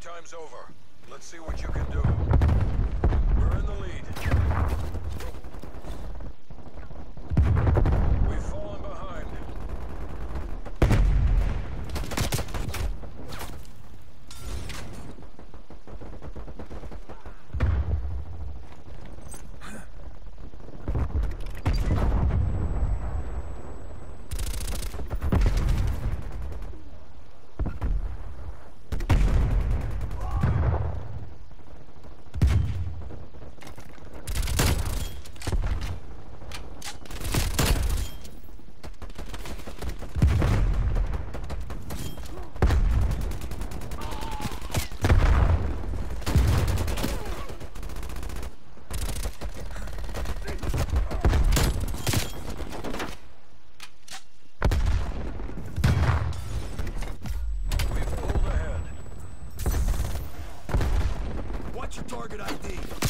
Training time's over. Let's see what you can do. We're in the lead. Target ID?